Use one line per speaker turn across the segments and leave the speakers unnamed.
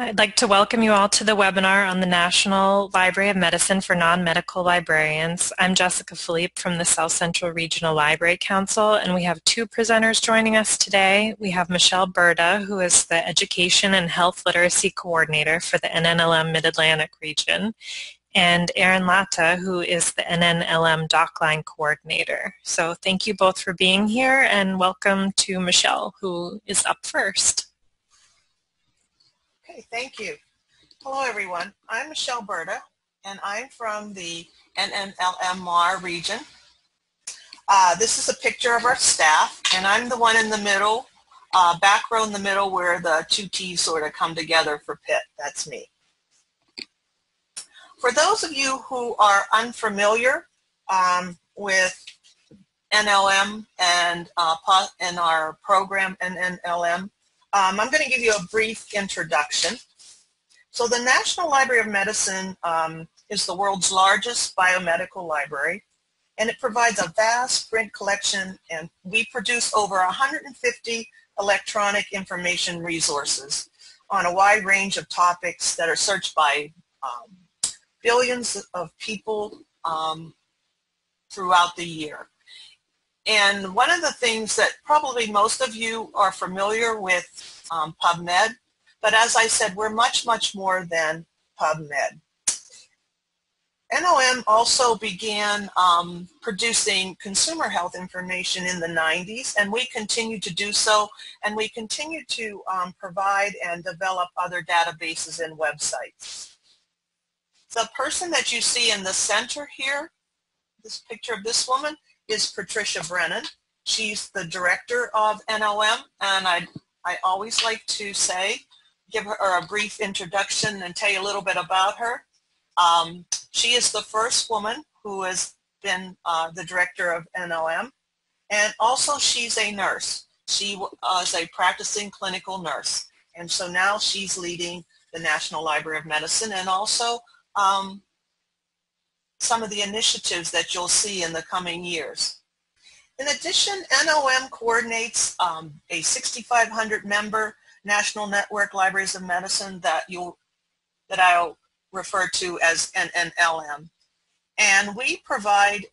I'd like to welcome you all to the webinar on the National Library of Medicine for Non-Medical Librarians. I'm Jessica Philippe from the South Central Regional Library Council, and we have two presenters joining us today. We have Michelle Burda, who is the Education and Health Literacy Coordinator for the NNLM Mid-Atlantic region, and Erin Latta, who is the NNLM DocLine Coordinator. So thank you both for being here, and welcome to Michelle, who is up first.
Okay, thank you. Hello, everyone. I'm Michelle Burda, and I'm from the NNLMR region. Uh, this is a picture of our staff, and I'm the one in the middle, uh, back row in the middle where the two T's sort of come together for PIT. That's me. For those of you who are unfamiliar um, with NLM and, uh, and our program NNLM, um, I'm going to give you a brief introduction. So the National Library of Medicine um, is the world's largest biomedical library, and it provides a vast print collection, and we produce over 150 electronic information resources on a wide range of topics that are searched by um, billions of people um, throughout the year. And one of the things that probably most of you are familiar with um, PubMed, but as I said, we're much, much more than PubMed. NLM also began um, producing consumer health information in the 90s, and we continue to do so, and we continue to um, provide and develop other databases and websites. The person that you see in the center here, this picture of this woman, is Patricia Brennan. She's the director of NLM, and I, I always like to say, give her a brief introduction and tell you a little bit about her. Um, she is the first woman who has been uh, the director of NLM, and also she's a nurse. She was a practicing clinical nurse, and so now she's leading the National Library of Medicine and also um, some of the initiatives that you'll see in the coming years. In addition, NLM coordinates um, a 6,500 member national network libraries of medicine that you'll that I'll refer to as NNLM. And we provide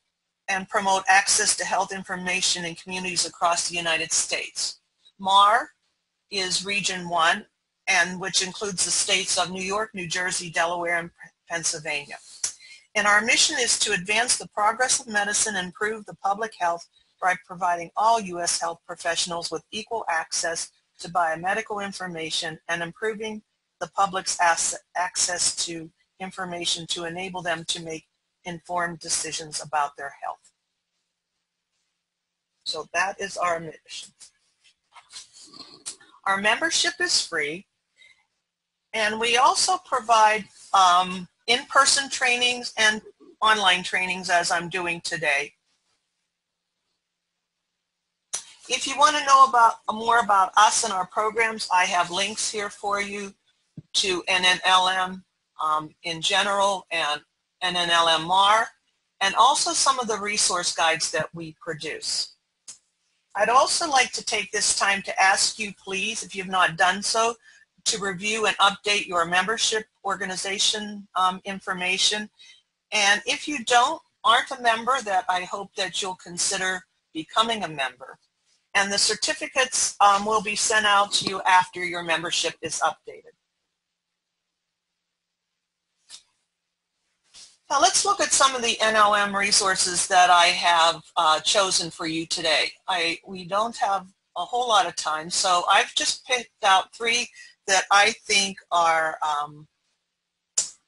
and promote access to health information in communities across the United States. MAR is Region 1, and which includes the states of New York, New Jersey, Delaware, and Pennsylvania. And our mission is to advance the progress of medicine and improve the public health by providing all U.S. health professionals with equal access to biomedical information and improving the public's access to information to enable them to make informed decisions about their health. So that is our mission. Our membership is free, and we also provide um, in-person trainings and online trainings as I'm doing today. If you want to know about more about us and our programs, I have links here for you to NNLM um, in general and NNLMR, and also some of the resource guides that we produce. I'd also like to take this time to ask you, please, if you've not done so, to review and update your membership organization um, information. And if you don't, aren't a member, that I hope that you'll consider becoming a member. And the certificates um, will be sent out to you after your membership is updated. Now let's look at some of the NLM resources that I have uh, chosen for you today. I, we don't have a whole lot of time, so I've just picked out three that I think are um,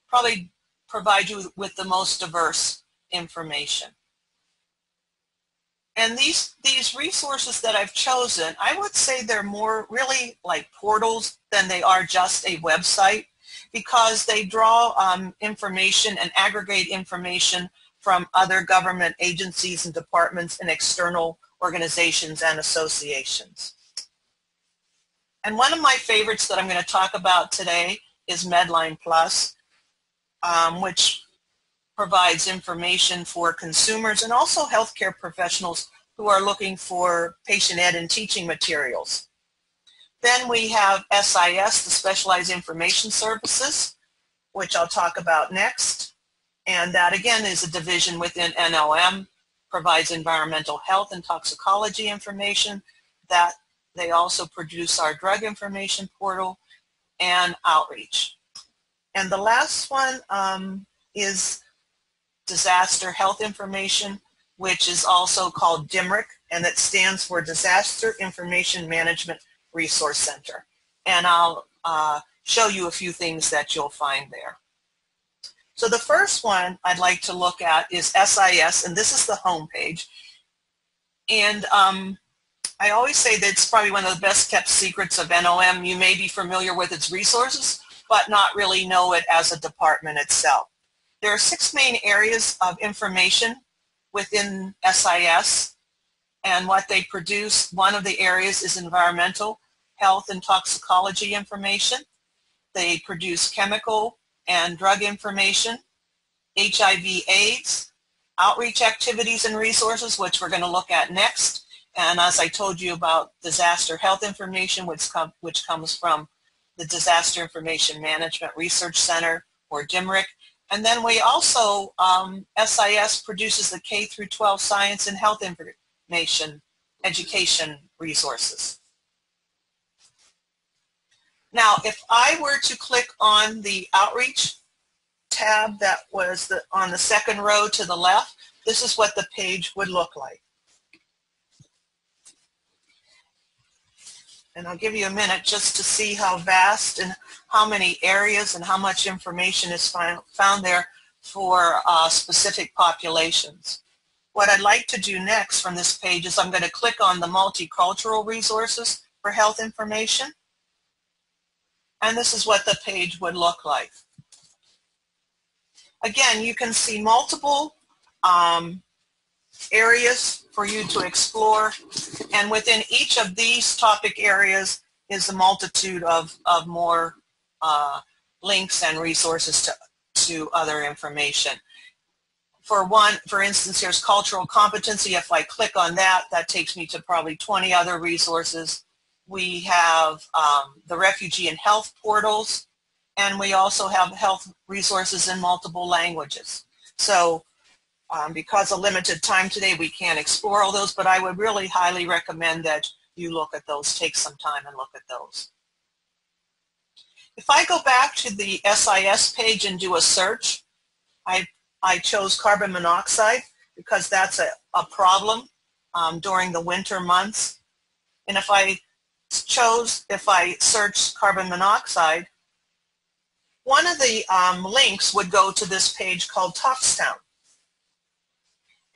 probably provide you with the most diverse information. And these, these resources that I've chosen, I would say they're more really like portals than they are just a website because they draw um, information and aggregate information from other government agencies and departments and external organizations and associations. And one of my favorites that I'm going to talk about today is Medline Plus, um, which provides information for consumers and also healthcare professionals who are looking for patient ed and teaching materials. Then we have SIS, the Specialized Information Services, which I'll talk about next. And that again is a division within NLM, provides environmental health and toxicology information. That they also produce our drug information portal and outreach. And the last one um, is disaster health information, which is also called DIMRC, and it stands for Disaster Information Management Resource Center. And I'll uh, show you a few things that you'll find there. So the first one I'd like to look at is SIS, and this is the home page. And um, I always say that it's probably one of the best kept secrets of NLM. You may be familiar with its resources, but not really know it as a department itself. There are six main areas of information within SIS and what they produce. One of the areas is environmental, health, and toxicology information. They produce chemical and drug information, HIV AIDS, outreach activities and resources, which we're going to look at next. And as I told you about disaster health information, which, com which comes from the Disaster Information Management Research Center, or DIMRC, and then we also, um, SIS produces the K through 12 science and health information education resources. Now, if I were to click on the outreach tab that was the, on the second row to the left, this is what the page would look like. And I'll give you a minute just to see how vast and how many areas and how much information is found there for uh, specific populations. What I'd like to do next from this page is I'm going to click on the multicultural resources for health information. And this is what the page would look like. Again, you can see multiple um, areas for you to explore. And within each of these topic areas is a multitude of, of more uh, links and resources to, to other information. For one, for instance, here's cultural competency. If I click on that, that takes me to probably 20 other resources. We have um, the refugee and health portals, and we also have health resources in multiple languages. So um, because of limited time today, we can't explore all those, but I would really highly recommend that you look at those, take some time and look at those. If I go back to the SIS page and do a search, I, I chose carbon monoxide because that's a, a problem um, during the winter months. And if I chose, if I search carbon monoxide, one of the um, links would go to this page called Toxtown.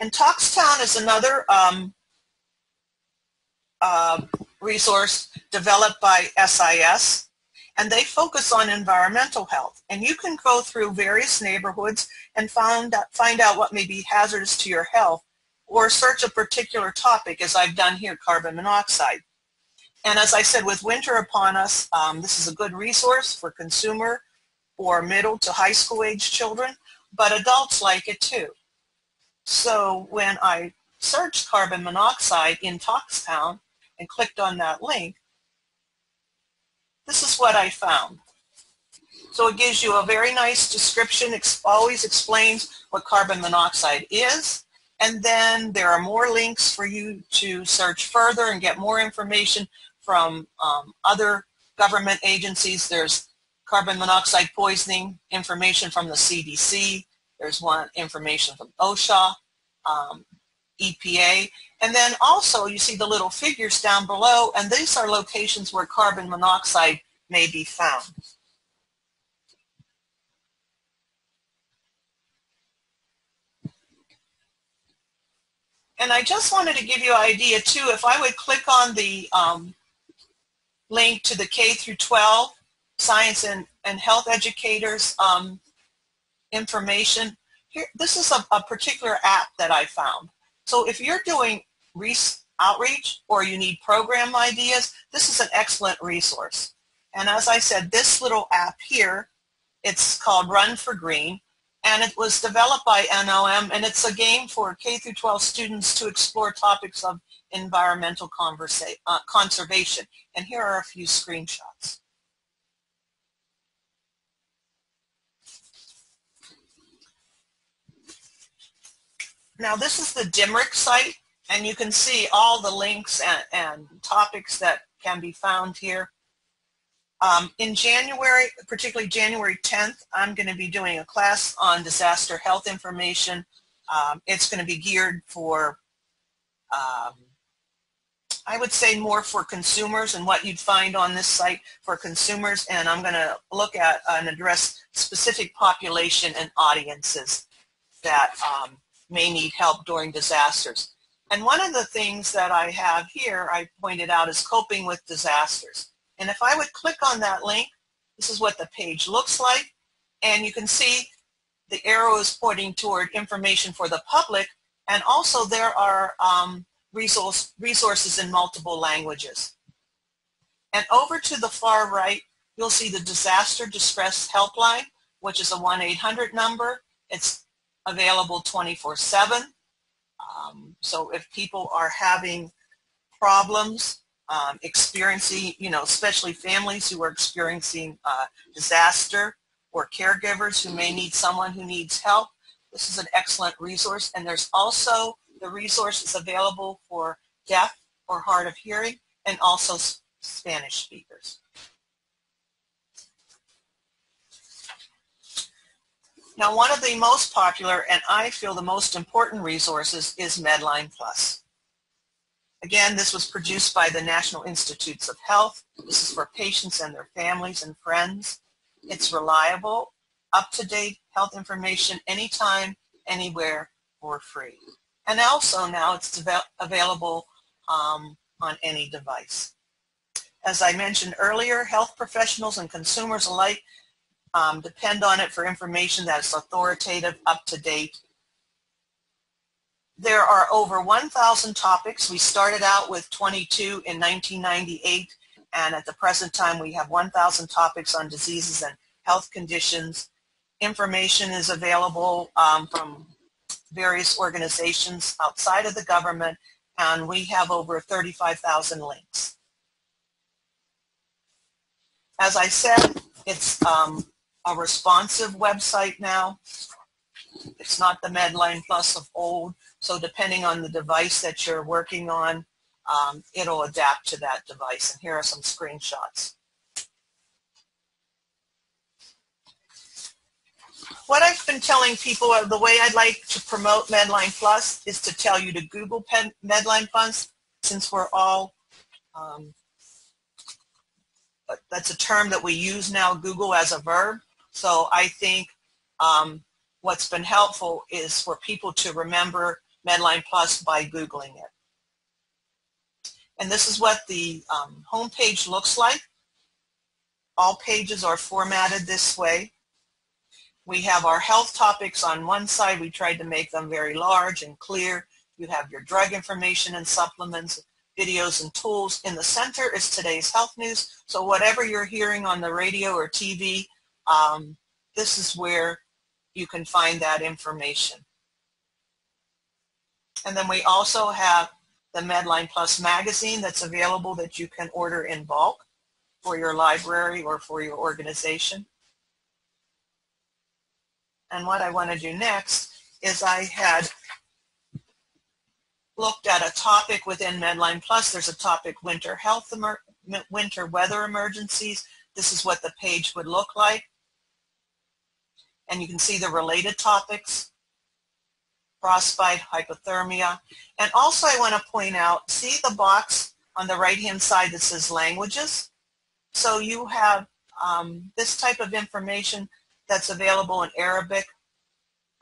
And Toxtown is another um, uh, resource developed by SIS and they focus on environmental health. And you can go through various neighborhoods and find out, find out what may be hazardous to your health or search a particular topic as I've done here, carbon monoxide. And as I said, with winter upon us, um, this is a good resource for consumer or middle to high school age children, but adults like it too. So when I searched carbon monoxide in Toxtown and clicked on that link, this is what I found. So it gives you a very nice description, always explains what carbon monoxide is, and then there are more links for you to search further and get more information from um, other government agencies. There's carbon monoxide poisoning information from the CDC. There's one information from OSHA, um, EPA, and then also you see the little figures down below, and these are locations where carbon monoxide may be found. And I just wanted to give you an idea too, if I would click on the um, link to the K through 12 science and, and health educators um, information, here, this is a, a particular app that I found. So if you're doing outreach or you need program ideas, this is an excellent resource. And as I said, this little app here, it's called Run for Green. and it was developed by NLM, and it's a game for K through 12 students to explore topics of environmental uh, conservation. And here are a few screenshots. Now this is the DIMRC site, and you can see all the links and, and topics that can be found here. Um, in January, particularly January 10th, I'm going to be doing a class on disaster health information. Um, it's going to be geared for, um, I would say more for consumers and what you'd find on this site for consumers. And I'm going to look at and address specific population and audiences that um, may need help during disasters. And one of the things that I have here, I pointed out, is coping with disasters. And if I would click on that link, this is what the page looks like. And you can see the arrow is pointing toward information for the public. And also there are um, resource, resources in multiple languages. And over to the far right, you'll see the Disaster Distress Helpline, which is a 1-800 number. It's available 24-7. Um, so if people are having problems um, experiencing, you know, especially families who are experiencing uh, disaster or caregivers who may need someone who needs help. This is an excellent resource. And there's also the resources available for deaf or hard of hearing and also Spanish speakers. Now, one of the most popular and I feel the most important resources is Medline Plus. Again, this was produced by the National Institutes of Health. This is for patients and their families and friends. It's reliable, up-to-date health information anytime, anywhere, for free. And also now it's available um, on any device. As I mentioned earlier, health professionals and consumers alike um, depend on it for information that is authoritative, up-to-date, there are over 1,000 topics. We started out with 22 in 1998, and at the present time we have 1,000 topics on diseases and health conditions. Information is available um, from various organizations outside of the government, and we have over 35,000 links. As I said, it's um, a responsive website now. It's not the Medline Plus of old. So depending on the device that you're working on, um, it'll adapt to that device. And here are some screenshots. What I've been telling people, uh, the way I'd like to promote Medline Plus is to tell you to Google Medline Plus since we're all, um, that's a term that we use now, Google as a verb. So I think um, what's been helpful is for people to remember Medline Plus by Googling it. And this is what the um, home page looks like. All pages are formatted this way. We have our health topics on one side. We tried to make them very large and clear. You have your drug information and supplements, videos and tools. In the center is today's health news. So whatever you're hearing on the radio or TV, um, this is where you can find that information. And then we also have the Medline Plus magazine that's available that you can order in bulk for your library or for your organization. And what I want to do next is I had looked at a topic within Medline Plus. There's a topic, winter health, winter weather emergencies. This is what the page would look like. And you can see the related topics frostbite, hypothermia. And also I want to point out, see the box on the right-hand side that says languages? So you have um, this type of information that's available in Arabic,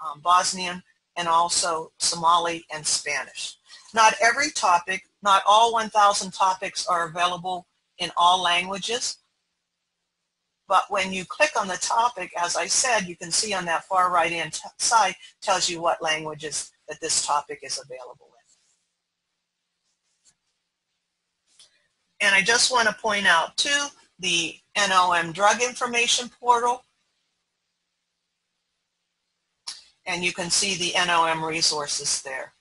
um, Bosnian, and also Somali and Spanish. Not every topic, not all 1,000 topics are available in all languages, but when you click on the topic, as I said, you can see on that far right-hand side tells you what languages that this topic is available in. And I just want to point out, too, the NLM drug information portal. and you can see the NLM resources there.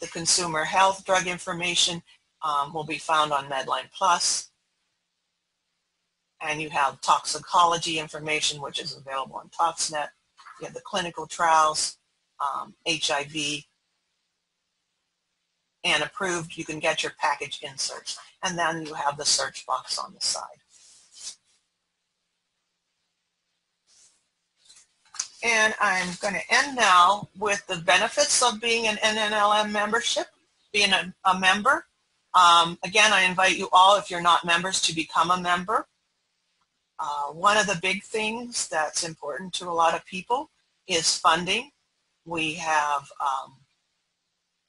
The consumer health drug information um, will be found on Medline Plus. And you have toxicology information, which is available on ToxNet. You have the clinical trials, um, HIV, and approved, you can get your package inserts. And then you have the search box on the side. And I'm going to end now with the benefits of being an NNLM membership, being a, a member. Um, again, I invite you all, if you're not members, to become a member. Uh, one of the big things that's important to a lot of people is funding. We have um,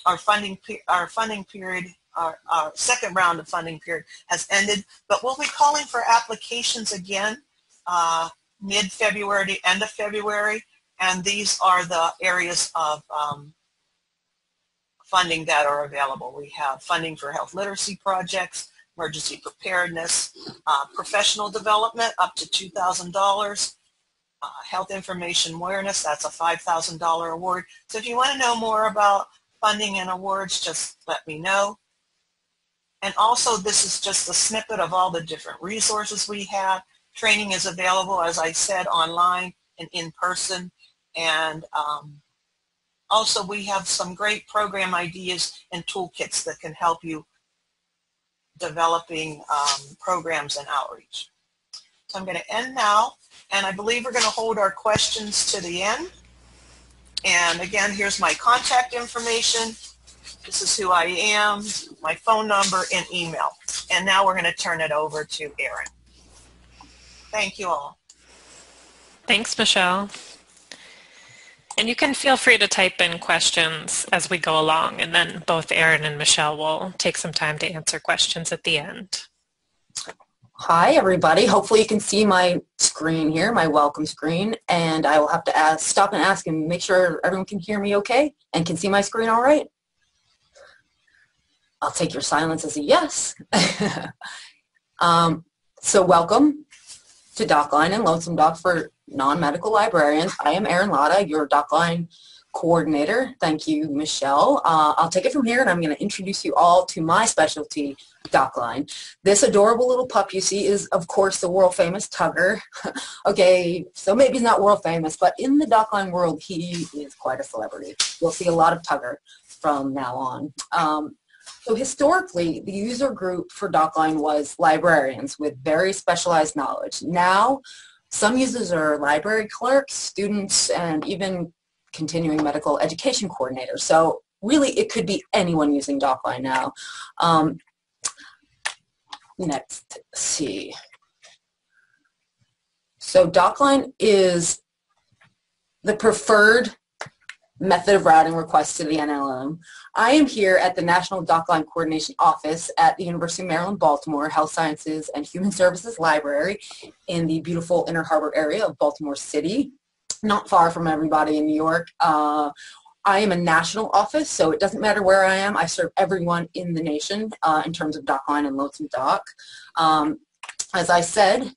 our funding our funding period, our, our second round of funding period has ended, but we'll be calling for applications again uh, mid-February to end of February, and these are the areas of um, funding that are available. We have funding for health literacy projects, emergency preparedness, uh, professional development up to $2,000, uh, health information awareness, that's a $5,000 award. So if you want to know more about funding and awards, just let me know. And also this is just a snippet of all the different resources we have. Training is available, as I said, online and in person. And um, also we have some great program ideas and toolkits that can help you developing um, programs and outreach. So I'm going to end now, and I believe we're going to hold our questions to the end. And again, here's my contact information. This is who I am, my phone number, and email. And now we're going to turn it over to Erin. Thank you all.
Thanks, Michelle. And you can feel free to type in questions as we go along, and then both Erin and Michelle will take some time to answer questions at the end.
Hi, everybody. Hopefully you can see my screen here, my welcome screen, and I will have to ask, stop and ask and make sure everyone can hear me okay and can see my screen all right. I'll take your silence as a yes. um, so welcome to DocLine and Lonesome Doc for non-medical librarians. I am Erin Latta, your DocLine coordinator. Thank you, Michelle. Uh, I'll take it from here and I'm going to introduce you all to my specialty, DocLine. This adorable little pup you see is, of course, the world famous Tugger. okay, so maybe he's not world famous, but in the DocLine world, he is quite a celebrity. You'll see a lot of Tugger from now on. Um, so historically, the user group for DocLine was librarians with very specialized knowledge. Now, some users are library clerks, students, and even continuing medical education coordinators. So really, it could be anyone using DocLine now. Um, next, see. So DocLine is the preferred method of routing requests to the NLM. I am here at the National DocLine Coordination Office at the University of Maryland, Baltimore Health Sciences and Human Services Library in the beautiful Inner Harbor area of Baltimore City, not far from everybody in New York. Uh, I am a national office, so it doesn't matter where I am. I serve everyone in the nation uh, in terms of DocLine and Lonesome Doc. Um, as I said,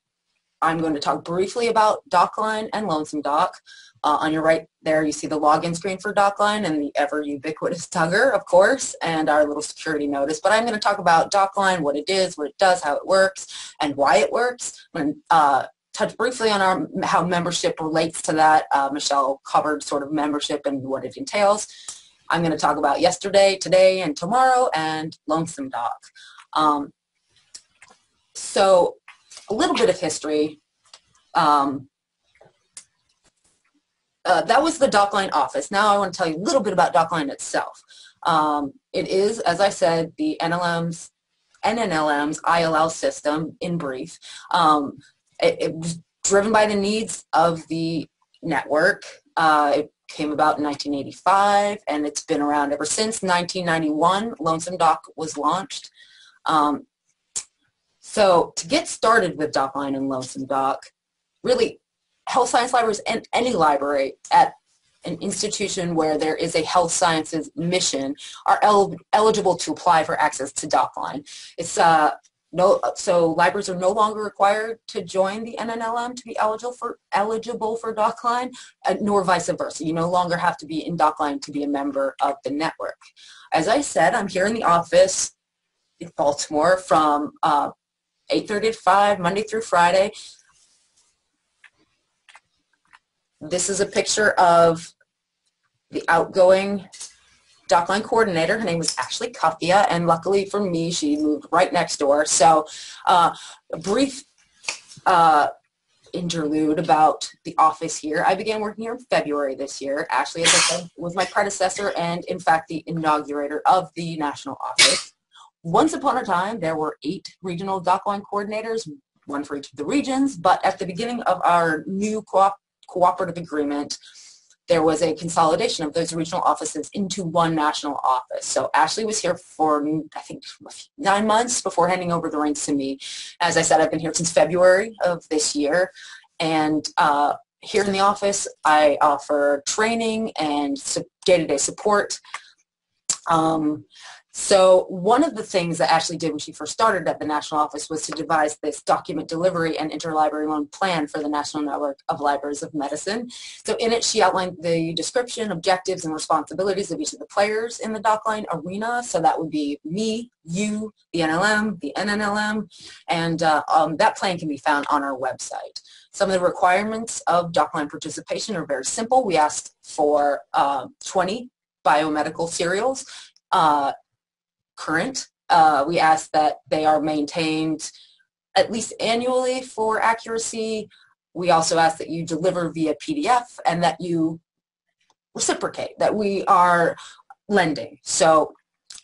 I'm going to talk briefly about DocLine and Lonesome Doc. Uh, on your right there, you see the login screen for DocLine and the ever ubiquitous Tugger, of course, and our little security notice. But I'm going to talk about DocLine, what it is, what it does, how it works, and why it works. I'm going to uh, touch briefly on our, how membership relates to that. Uh, Michelle covered sort of membership and what it entails. I'm going to talk about yesterday, today, and tomorrow, and Lonesome Doc. Um, so a little bit of history. Um, uh, that was the DocLine office. Now I want to tell you a little bit about DocLine itself. Um, it is, as I said, the NLM's, NNLM's ILL system in brief. Um, it, it, was driven by the needs of the network. Uh, it came about in 1985 and it's been around ever since 1991. Lonesome Doc was launched. Um, so to get started with DocLine and Lonesome Doc, really health science libraries and any library at an institution where there is a health sciences mission are el eligible to apply for access to DocLine. It's uh, no, so libraries are no longer required to join the NNLM to be eligible for eligible for DocLine, uh, nor vice versa. You no longer have to be in DocLine to be a member of the network. As I said, I'm here in the office in Baltimore from uh, 8.30 to 5, Monday through Friday. This is a picture of the outgoing DocLine coordinator. Her name was Ashley Cuffia, and luckily for me, she moved right next door. So uh, a brief uh, interlude about the office here. I began working here in February this year. Ashley, as I said, was my predecessor and, in fact, the inaugurator of the national office. Once upon a time, there were eight regional DocLine coordinators, one for each of the regions, but at the beginning of our new co cooperative agreement, there was a consolidation of those regional offices into one national office. So Ashley was here for, I think, nine months before handing over the reins to me. As I said, I've been here since February of this year. And uh, here in the office, I offer training and day-to-day support. Um, so one of the things that Ashley did when she first started at the national office was to devise this document delivery and interlibrary loan plan for the National Network of Libraries of Medicine. So in it, she outlined the description, objectives, and responsibilities of each of the players in the DocLine arena. So that would be me, you, the NLM, the NNLM, and uh, um, that plan can be found on our website. Some of the requirements of DocLine participation are very simple. We asked for uh, 20 biomedical serials. Uh, current. Uh, we ask that they are maintained at least annually for accuracy. We also ask that you deliver via PDF and that you reciprocate, that we are lending. So,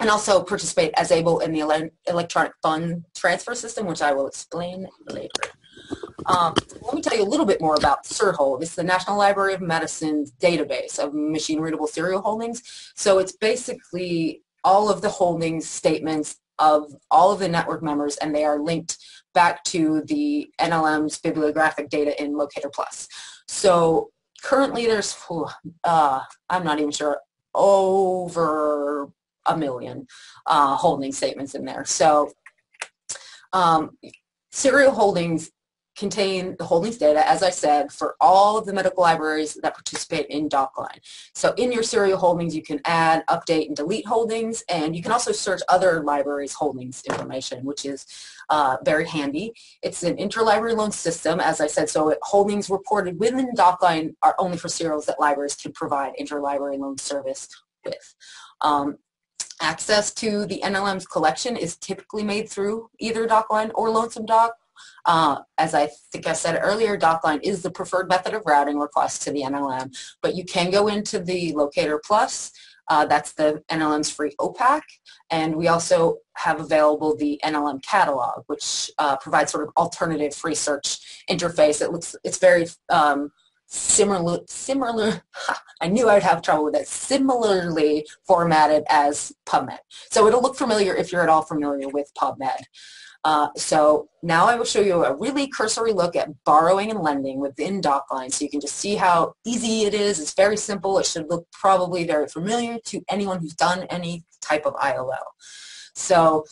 and also participate as able in the ele electronic fund transfer system, which I will explain later. Um, let me tell you a little bit more about SERHOLD. It's the National Library of Medicine's database of machine-readable serial holdings. So it's basically all of the holdings statements of all of the network members and they are linked back to the NLM's bibliographic data in Locator Plus. So currently there's, uh, I'm not even sure, over a million uh, holding statements in there. So um, serial holdings contain the holdings data, as I said, for all of the medical libraries that participate in DocLine. So in your serial holdings, you can add, update, and delete holdings, and you can also search other libraries' holdings information, which is uh, very handy. It's an interlibrary loan system, as I said, so holdings reported within DocLine are only for serials that libraries can provide interlibrary loan service with. Um, access to the NLM's collection is typically made through either DocLine or Lonesome Doc, uh, as I think I said earlier, DocLine is the preferred method of routing requests to the NLM, but you can go into the Locator Plus. Uh, that's the NLM's free OPAC, and we also have available the NLM catalog, which uh, provides sort of alternative free search interface. It looks, it's very um, similar, similar, I knew I'd have trouble with it, similarly formatted as PubMed. So it'll look familiar if you're at all familiar with PubMed. Uh, so now I will show you a really cursory look at borrowing and lending within DocLine so you can just see how easy it is. It's very simple. It should look probably very familiar to anyone who's done any type of ILL. So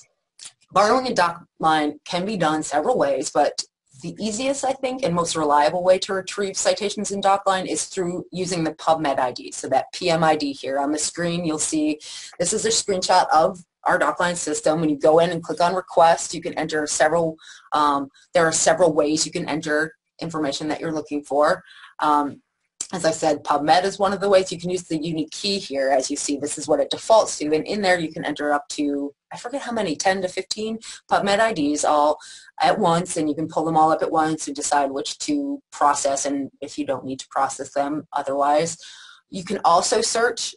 borrowing in DocLine can be done several ways, but the easiest, I think, and most reliable way to retrieve citations in DocLine is through using the PubMed ID. So that PMID here on the screen, you'll see this is a screenshot of our DocLine system. When you go in and click on request, you can enter several, um, there are several ways you can enter information that you're looking for. Um, as I said, PubMed is one of the ways you can use the unique key here. As you see, this is what it defaults to. And in there, you can enter up to, I forget how many, 10 to 15 PubMed IDs all at once. And you can pull them all up at once and decide which to process and if you don't need to process them otherwise. You can also search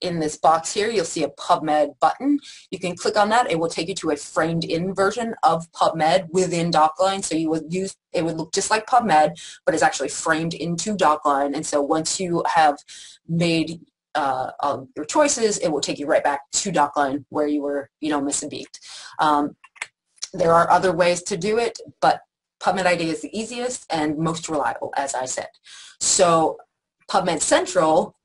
in this box here, you'll see a PubMed button. You can click on that. It will take you to a framed-in version of PubMed within DocLine. So you would use it would look just like PubMed, but it's actually framed into DocLine. And so once you have made uh, your choices, it will take you right back to DocLine where you were, you know, missing beat. Um, there are other ways to do it, but PubMed ID is the easiest and most reliable, as I said. So PubMed Central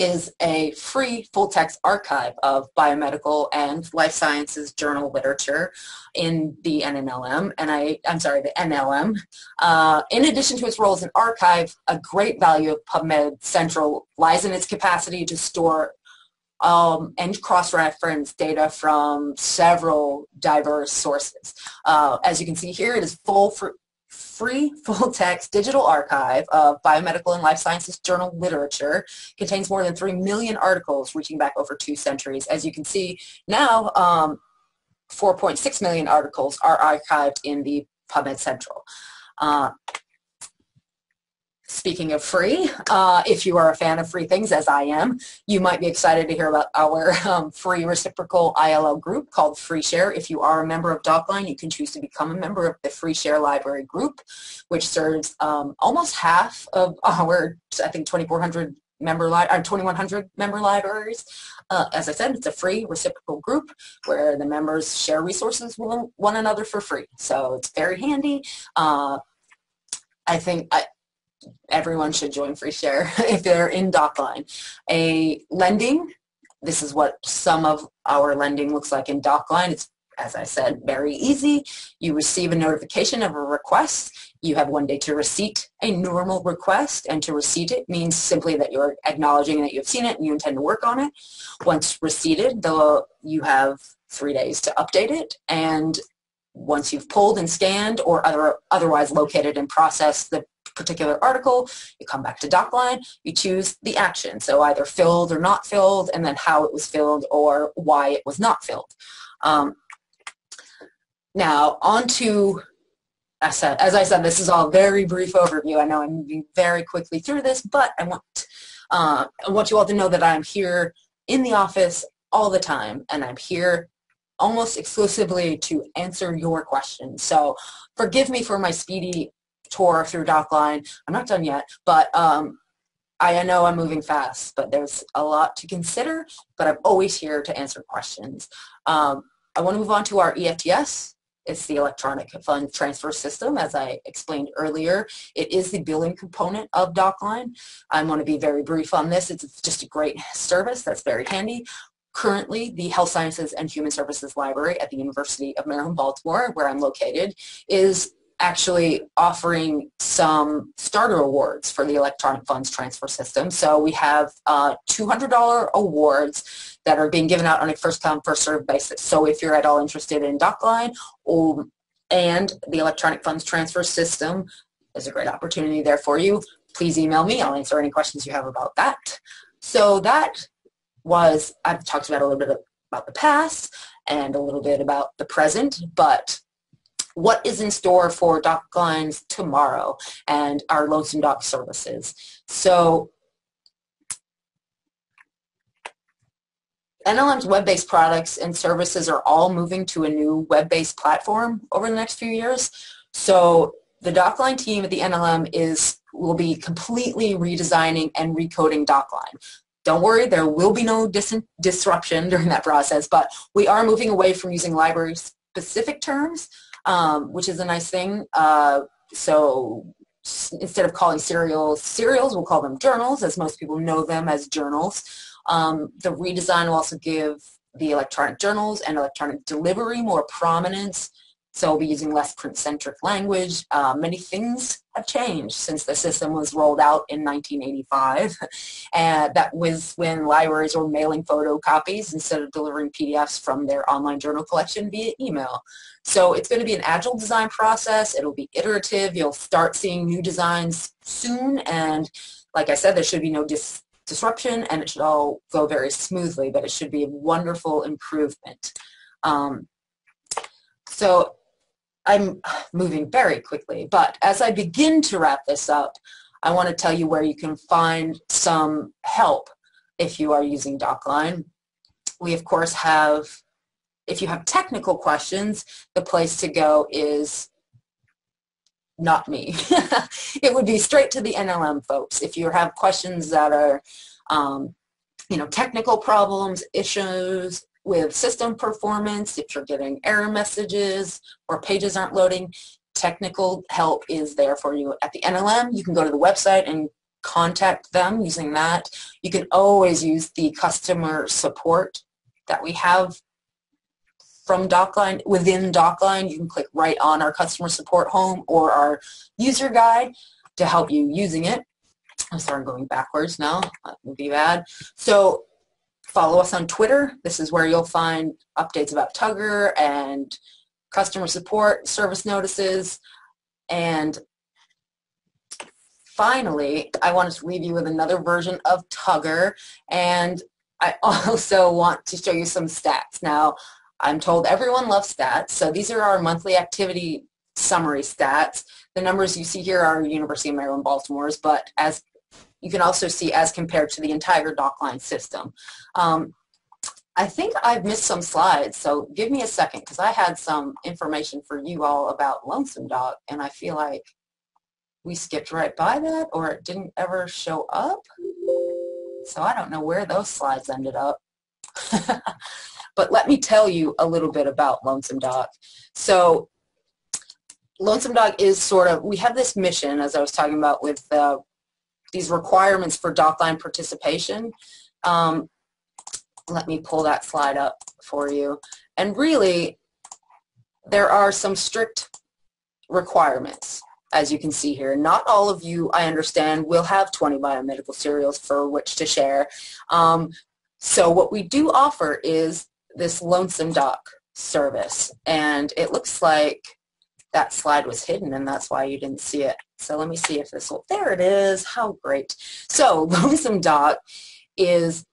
is a free full-text archive of biomedical and life sciences journal literature in the NNLM, and I, I'm sorry, the NLM. Uh, in addition to its role as an archive, a great value of PubMed Central lies in its capacity to store um, and cross-reference data from several diverse sources. Uh, as you can see here, it is full for free full-text digital archive of biomedical and life sciences journal literature contains more than 3 million articles reaching back over two centuries. As you can see now, um, 4.6 million articles are archived in the PubMed Central. Uh, Speaking of free, uh, if you are a fan of free things, as I am, you might be excited to hear about our um, free reciprocal ILL group called Free Share. If you are a member of DocLine, you can choose to become a member of the Free Share Library group, which serves um, almost half of our, I think, 2,400 member li- uh, 2100 member libraries. Uh, as I said, it's a free reciprocal group where the members share resources with one another for free. So it's very handy. Uh, I think I, everyone should join FreeShare if they're in DocLine. A lending, this is what some of our lending looks like in DocLine. It's, as I said, very easy. You receive a notification of a request. You have one day to receipt a normal request, and to receipt it means simply that you're acknowledging that you've seen it and you intend to work on it. Once receipted, the, you have three days to update it, and once you've pulled and scanned or other, otherwise located and processed the particular article, you come back to DocLine, you choose the action, so either filled or not filled, and then how it was filled or why it was not filled. Um, now, on to, I said as I said, this is all very brief overview. I know I'm moving very quickly through this, but I want, uh, I want you all to know that I'm here in the office all the time, and I'm here almost exclusively to answer your questions. So forgive me for my speedy tour through DocLine. I'm not done yet, but um, I know I'm moving fast, but there's a lot to consider, but I'm always here to answer questions. Um, I want to move on to our EFTS. It's the electronic fund transfer system, as I explained earlier. It is the billing component of DocLine. I want to be very brief on this. It's just a great service that's very handy. Currently, the Health Sciences and Human Services Library at the University of Maryland, Baltimore, where I'm located, is actually offering some starter awards for the electronic funds transfer system. So we have uh, $200 awards that are being given out on a first come, first served basis. So if you're at all interested in DocLine or, and the electronic funds transfer system, there's a great opportunity there for you. Please email me. I'll answer any questions you have about that. So that was, I've talked about a little bit about the past and a little bit about the present, but what is in store for DocLines tomorrow and our Lonesome Doc services. So NLM's web-based products and services are all moving to a new web-based platform over the next few years. So the DocLine team at the NLM is will be completely redesigning and recoding DocLine. Don't worry, there will be no dis disruption during that process, but we are moving away from using library-specific terms um, which is a nice thing. Uh, so instead of calling serials serials, we'll call them journals, as most people know them as journals. Um, the redesign will also give the electronic journals and electronic delivery more prominence so we'll be using less print-centric language. Uh, many things have changed since the system was rolled out in 1985. and that was when libraries were mailing photocopies instead of delivering PDFs from their online journal collection via email. So it's going to be an agile design process. It'll be iterative. You'll start seeing new designs soon. And like I said, there should be no dis disruption and it should all go very smoothly, but it should be a wonderful improvement. Um, so I'm moving very quickly, but as I begin to wrap this up, I want to tell you where you can find some help if you are using DocLine. We, of course, have, if you have technical questions, the place to go is not me. it would be straight to the NLM folks. If you have questions that are, um, you know, technical problems, issues, with system performance, if you're getting error messages or pages aren't loading, technical help is there for you. At the NLM, you can go to the website and contact them using that. You can always use the customer support that we have from DocLine. Within DocLine, you can click right on our customer support home or our user guide to help you using it. I'm sorry, I'm going backwards now. That would be bad. So follow us on Twitter. This is where you'll find updates about Tugger and customer support, service notices, and finally, I want to leave you with another version of Tugger, and I also want to show you some stats. Now, I'm told everyone loves stats, so these are our monthly activity summary stats. The numbers you see here are University of Maryland Baltimore's, but as you can also see as compared to the entire DocLine system. Um, I think I've missed some slides, so give me a second because I had some information for you all about Lonesome Doc, and I feel like we skipped right by that or it didn't ever show up. So I don't know where those slides ended up. but let me tell you a little bit about Lonesome Doc. So Lonesome Doc is sort of, we have this mission, as I was talking about, with uh, these requirements for DocLine participation. Um, let me pull that slide up for you. And really, there are some strict requirements, as you can see here. Not all of you, I understand, will have 20 biomedical serials for which to share. Um, so what we do offer is this Lonesome Doc service. And it looks like that slide was hidden and that's why you didn't see it. So let me see if this will, there it is, how great. So Lonesome Doc is,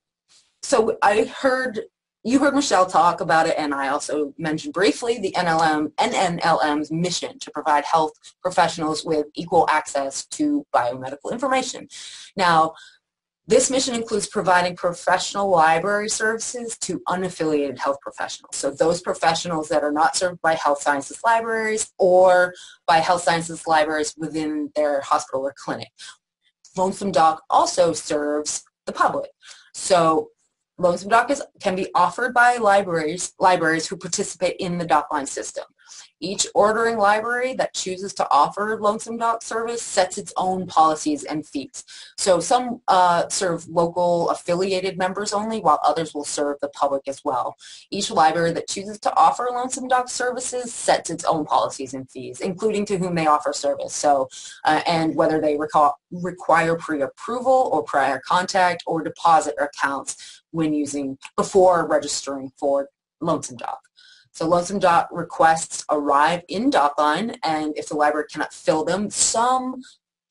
so I heard, you heard Michelle talk about it and I also mentioned briefly the NLM, NNLM's mission to provide health professionals with equal access to biomedical information. Now, this mission includes providing professional library services to unaffiliated health professionals. So those professionals that are not served by health sciences libraries or by health sciences libraries within their hospital or clinic. Lonesome Doc also serves the public. So Lonesome Doc is, can be offered by libraries, libraries who participate in the DocLine system. Each ordering library that chooses to offer Lonesome Doc service sets its own policies and fees. So some uh, serve local affiliated members only, while others will serve the public as well. Each library that chooses to offer Lonesome Doc services sets its own policies and fees, including to whom they offer service. So, uh, and whether they require pre-approval or prior contact or deposit accounts when using, before registering for Lonesome Doc. So Lonesome Doc requests arrive in DocLine, and if the library cannot fill them, some,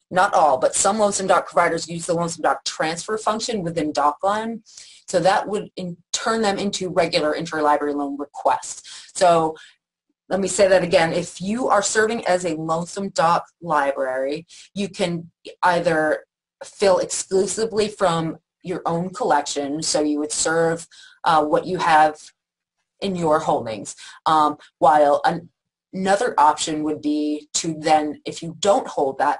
not all, but some Lonesome Doc providers use the Lonesome Doc transfer function within DocLine. So that would in, turn them into regular interlibrary loan requests. So let me say that again. If you are serving as a Lonesome Doc library, you can either fill exclusively from your own collection. So you would serve uh, what you have in your holdings. Um, while an, another option would be to then, if you don't hold that,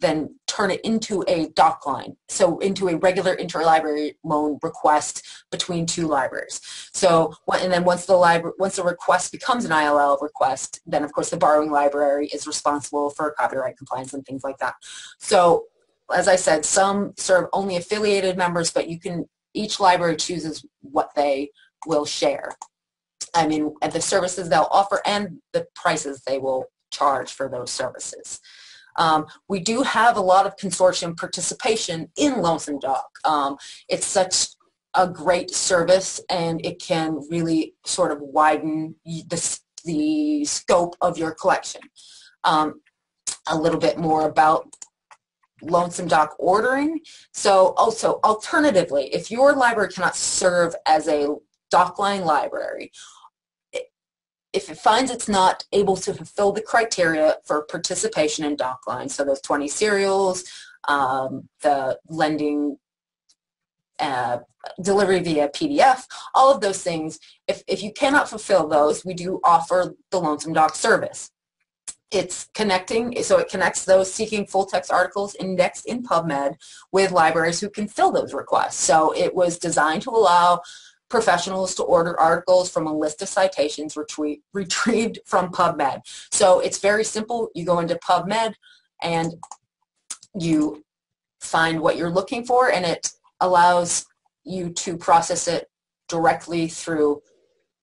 then turn it into a DocLine, so into a regular interlibrary loan request between two libraries. So, and then once the library, once the request becomes an ILL request, then of course the borrowing library is responsible for copyright compliance and things like that. So as I said, some serve only affiliated members, but you can, each library chooses what they will share. I mean, the services they'll offer and the prices they will charge for those services. Um, we do have a lot of consortium participation in Lonesome Doc. Um, it's such a great service and it can really sort of widen the, the scope of your collection. Um, a little bit more about Lonesome Doc ordering. So also, alternatively, if your library cannot serve as a DocLine library, if it finds it's not able to fulfill the criteria for participation in DocLine, so those 20 serials, um, the lending uh, delivery via PDF, all of those things, if, if you cannot fulfill those, we do offer the Lonesome Doc service it's connecting, so it connects those seeking full text articles indexed in PubMed with libraries who can fill those requests. So it was designed to allow professionals to order articles from a list of citations retrie retrieved from PubMed. So it's very simple. You go into PubMed and you find what you're looking for and it allows you to process it directly through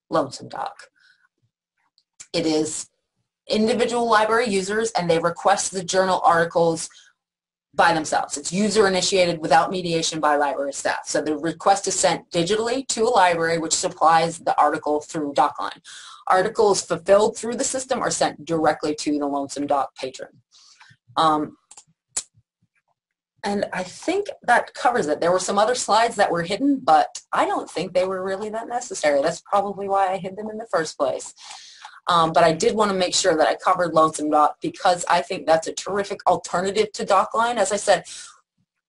Lonesome Doc. It is individual library users and they request the journal articles by themselves. It's user initiated without mediation by library staff. So the request is sent digitally to a library which supplies the article through DocLine. Articles fulfilled through the system are sent directly to the Lonesome Doc patron. Um, and I think that covers it. There were some other slides that were hidden, but I don't think they were really that necessary. That's probably why I hid them in the first place. Um, but I did want to make sure that I covered Lonesome Doc because I think that's a terrific alternative to DocLine. As I said,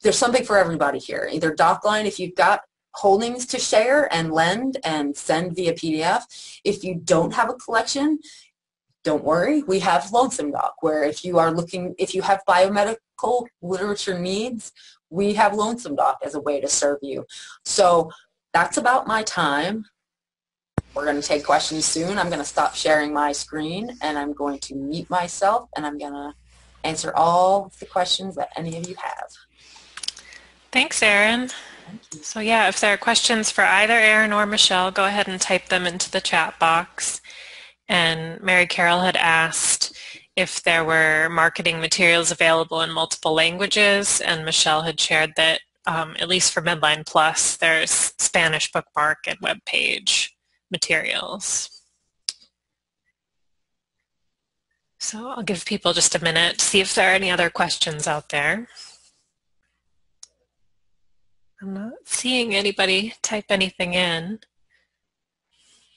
there's something for everybody here. Either DocLine if you've got holdings to share and lend and send via PDF. If you don't have a collection, don't worry, we have Lonesome Doc where if you are looking, if you have biomedical literature needs, we have Lonesome Doc as a way to serve you. So that's about my time. We're going to take questions soon. I'm going to stop sharing my screen and I'm going to mute myself and I'm going to answer all the questions that any of you have.
Thanks, Erin. So yeah, if there are questions for either Erin or Michelle, go ahead and type them into the chat box. And Mary Carol had asked if there were marketing materials available in multiple languages, and Michelle had shared that um, at least for Medline Plus, there's Spanish bookmark and web page materials. So I'll give people just a minute to see if there are any other questions out there. I'm not seeing anybody type anything in.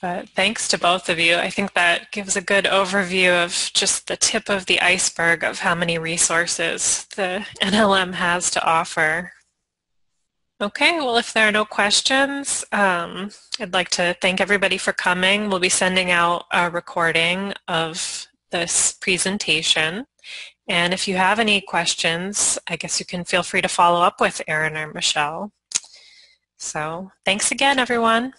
But thanks to both of you. I think that gives a good overview of just the tip of the iceberg of how many resources the NLM has to offer. Okay, well, if there are no questions, um, I'd like to thank everybody for coming. We'll be sending out a recording of this presentation. And if you have any questions, I guess you can feel free to follow up with Erin or Michelle. So thanks again, everyone.